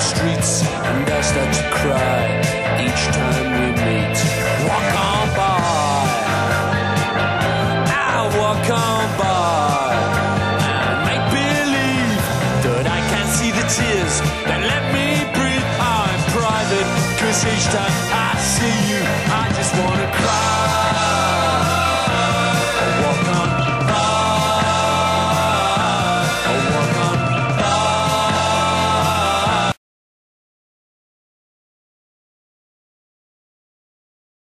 the streets and I start to cry each time we meet. Walk on by, I walk on by, and make believe that I can see the tears that let me breathe. I'm private, cause each time I see